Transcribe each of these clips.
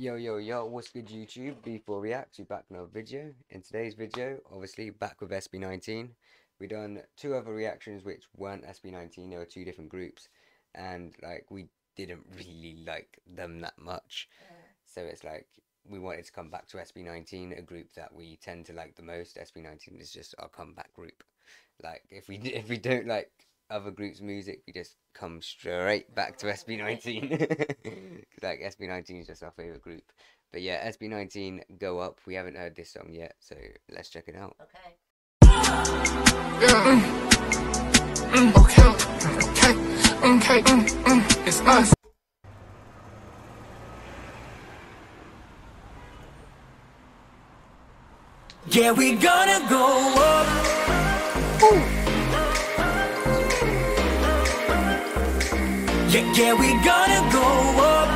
Yo, yo, yo, what's good YouTube? BE4OR Reacts, we back in another video. In today's video, obviously, back with SB19. We done two other reactions which weren't SB19, they were two different groups. And, like, we didn't really like them that much. So it's like, we wanted to come back to SB19, a group that we tend to like the most. SB19 is just our comeback group. Like, if we, if we don't like other groups' music, we just come straight back to SB19. like SB19 is just our favorite group. But yeah, SB19 go up. We haven't heard this song yet, so let's check it out. Okay. Yeah. Mm. Mm, okay. Okay. Okay. Mm, mm, it's us. Yeah, we gonna go up. Yeah, yeah, we gonna go up.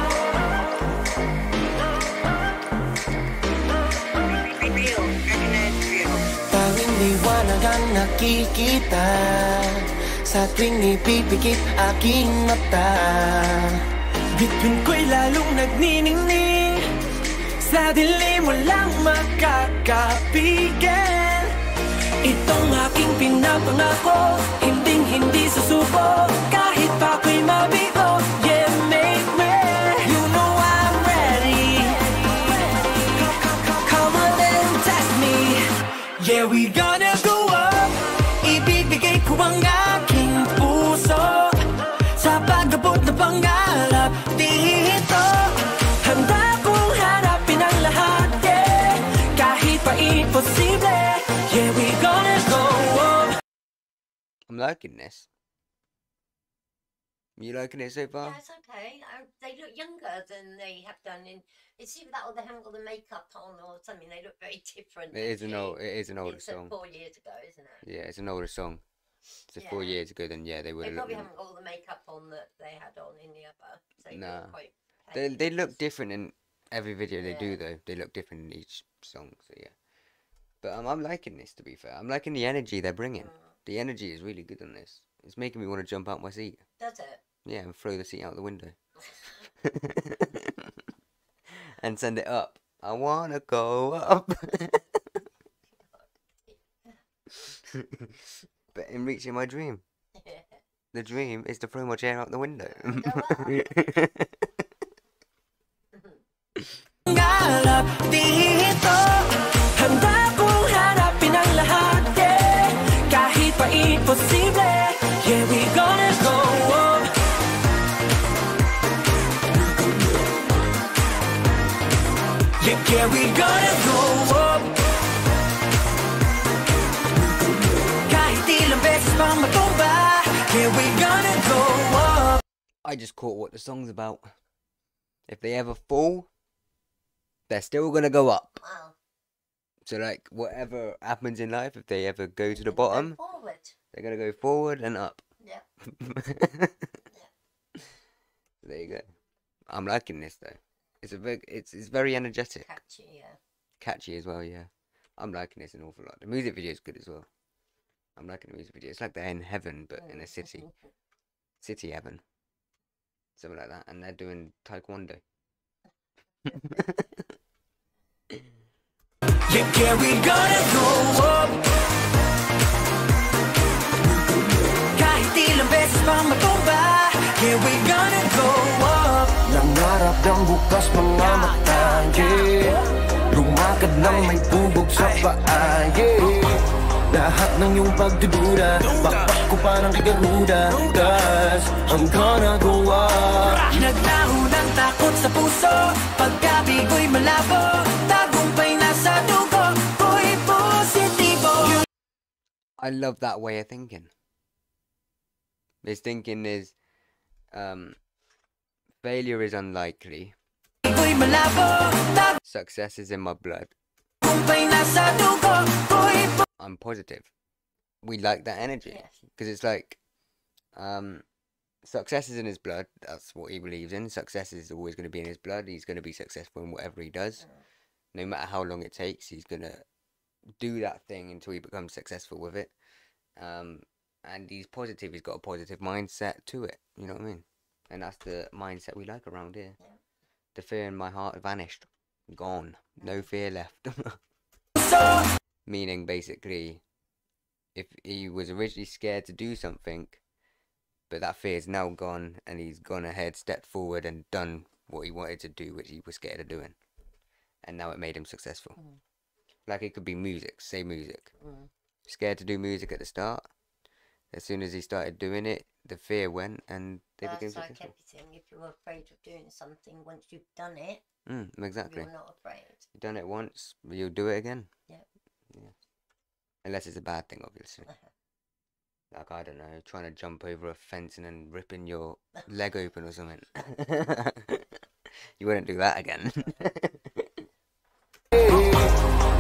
Tanging liwanag ang nakikita. Sa tuwing ipipikit aking mata. Bituin ko'y lalong nagniningning. Sa dilim walang makakapigil Itong aking pinapangako Hinding hindi susuko. Kahit ako'y mabigo Yeah, make me. You know I'm ready. Come on and test me. Yeah, we gonna go up. Ibibigay ko ang aking puso Sa pag-abot na pangarap I'm liking this. You liking it so far? Yeah, it's okay. Uh, they look younger than they have done in. It's either that or they haven't got the makeup on or something. They look very different. It is an old, it is an older It's, song. Four years ago, isn't it? Yeah, it's an older song. So four years ago, then yeah, they would They probably haven't got all the makeup on that they had on in the other. So they Nah. They they look different in every video they do though. They look different in each song. So yeah. But um, I'm liking this to be fair. I'm liking the energy they're bringing. Mm. The energy is really good on this. It's making me want to jump out my seat. Does it? Yeah, and throw the seat out the window. and send it up. I wanna go up. but in reaching my dream, the dream is to throw my chair out the window. go up I just caught what the song's about. If they ever fall, they're still gonna go up. Wow. So like whatever happens in life, if they ever go to the Go bottom, Forward. they're gonna go forward and up. Yeah. there you go. I'm liking this though. It's a very, it's it's very energetic, Catchy, yeah. catchy as well. Yeah, I'm liking this an awful lot. The music video is good as well. I'm liking the music video. It's like they're in heaven, but in a oh, city, city heaven, something like that. And they're doing taekwondo. Yeah, yeah, we gonna go up Kahit ilang beses pang matumba Yeah, we gonna go up Nangarap ng bukas mga mata yeah. Lumakad ng may tubog sa paa yeah. Lahat ng iyong pagdududa Bakbak ko pa ng kigaruda Cause I'm gonna go up Naglaho ng takot sa puso Pagkabigo'y malabo Tagumpay na sa dugo Ko'y positibo I love that way of thinking. His thinking is, um, failure is unlikely. Success is in my blood. Tagumpay na sa dugo Ko'y I'm positive. We like that energy Yes. because it's like, um, success is in his blood. That's what he believes in. Success is always going to be in his blood. He's going to be successful in whatever he does, no matter how long it takes. He's going to do that thing until he becomes successful with it. Um, and he's positive. He's got a positive mindset to it. You know what I mean? And that's the mindset we like around here. Yeah. the fear in my heart vanished, gone, no fear left. Meaning, basically, if he was originally scared to do something, but that fear is now gone, and he's gone ahead, stepped forward, and done what he wanted to do, which he was scared of doing, and now it made him successful. Like it could be music, say music. Mm. Scared to do music at the start. As soon as he started doing it, the fear went, and they became That's like successful. everything. If you're afraid of doing something, once you've done it, Mm, exactly. you're not afraid. You've done it once, you'll do it again. Yep. Yeah. Unless it's a bad thing, obviously. Uh-huh. Like, I don't know, trying to jump over a fence and then ripping your leg open or something. you wouldn't do that again.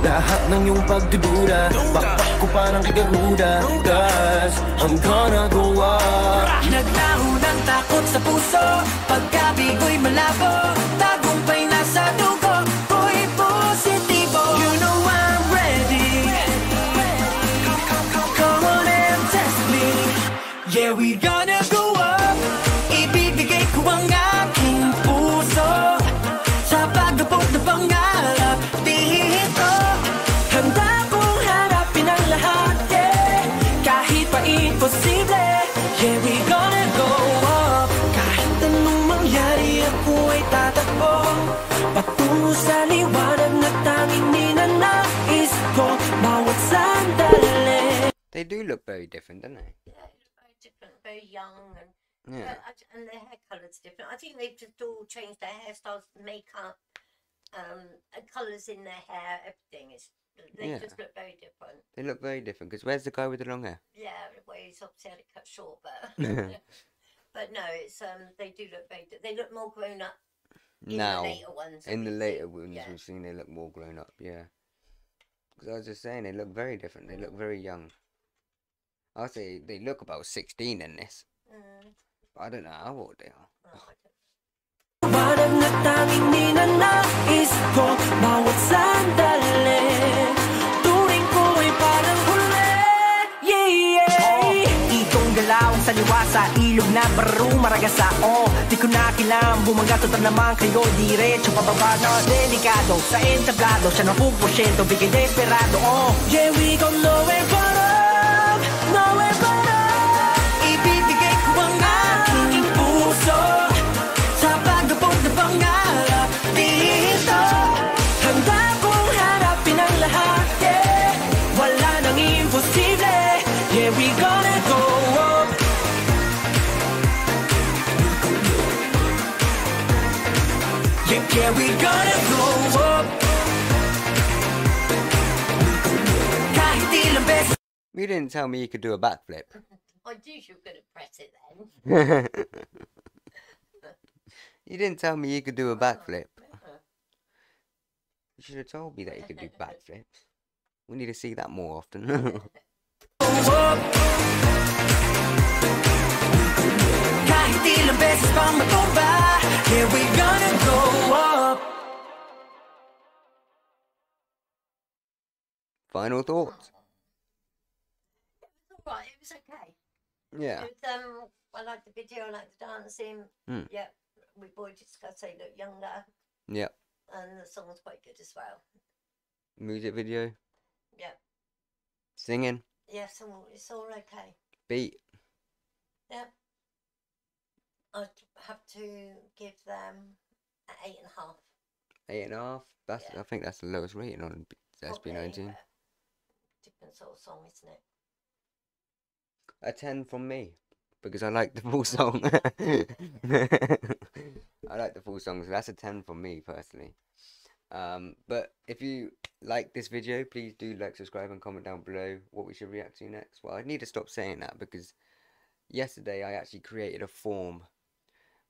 Lahat ng iyong pagdududa Bakbak ko pa ng kagaruda Cause I'm gonna go up Naglaho ng takot sa puso Pagkabigo'y malabo Patungo sa liwanag na tanging ninanais ko Bawat sandali they do look very different, don't they? Yeah, it's very different, very young, and Yeah. uh, I- and their hair colours different. I think they've just all changed their hairstyles, makeup, um, and colours in their hair. Everything is. They Yeah. just look very different. They look very different. Because where's the guy with the long hair? Yeah, well, he's obviously had it cut short, but but no, it's um, they do look very. They look more grown up in now, the later ones. in the later seen, ones yeah. we've seen, they look more grown up. Yeah. Because I was just saying, they look very different. They look very young. I'll say they look about 16 in this. Mm, But I don't know how old they are. oh, I don't- Liwanag na tanging ninanais ko Bawat sandali Turing ko ay parang huli Yeah, yeah Itong galaw sa ilog na baro maragasa Oh, di ko na kailangan bumaga Total naman kayo diretso pababa na delikado Sa entablado siya ng pupusyento Bigay desperado Oh, yeah, we gon' nowhere Yeah, yeah, we gonna go up Kahit ilang beses You didn't tell me you could do a backflip. I do. You're going to press it then. you didn't tell me you could do a backflip. You should have told me that you could do backflips. We need to see that more often. Up Kahit ilang beses pang Yeah, we gonna go up Final thoughts? All right, it was okay. Yeah. It was, um, I like the video. I like the dancing. Mm. Yeah, we've already discussed they look younger, Yeah. and the song's quite good as well. Music video, Yeah, singing, yeah, so it's all okay. beat. Yeah, I'd have to give them an eight and a half. Eight and a half. That's Yeah. I think that's the lowest rating on SB19. Different sort of song, isn't it? A ten from me because I like the full song. I like the full song, so that's a ten from me personally. Um, but if you like this video, please do like, subscribe, and comment down below what we should react to next. Well, I need to stop saying that because yesterday I actually created a form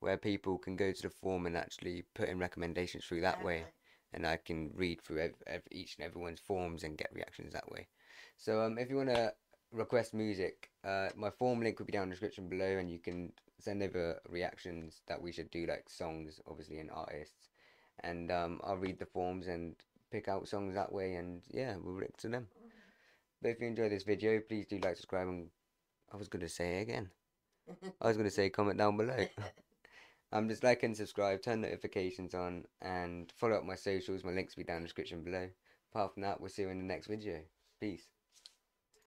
where people can go to the form and actually put in recommendations through that way and I can read through ev- ev- each and everyone's forms and get reactions that way. So um, if you want to request music, uh, my form link will be down in the description below, and you can send over reactions that we should do, like songs, obviously, and artists, and um, I'll read the forms and pick out songs that way, and yeah, we'll react to them. But if you enjoy this video, please do like, subscribe, and I was gonna say it again. I was gonna say comment down below. Um, just like and subscribe, turn notifications on, and follow up my socials. My links will be down in the description below. Apart from that, we'll see you in the next video. Peace.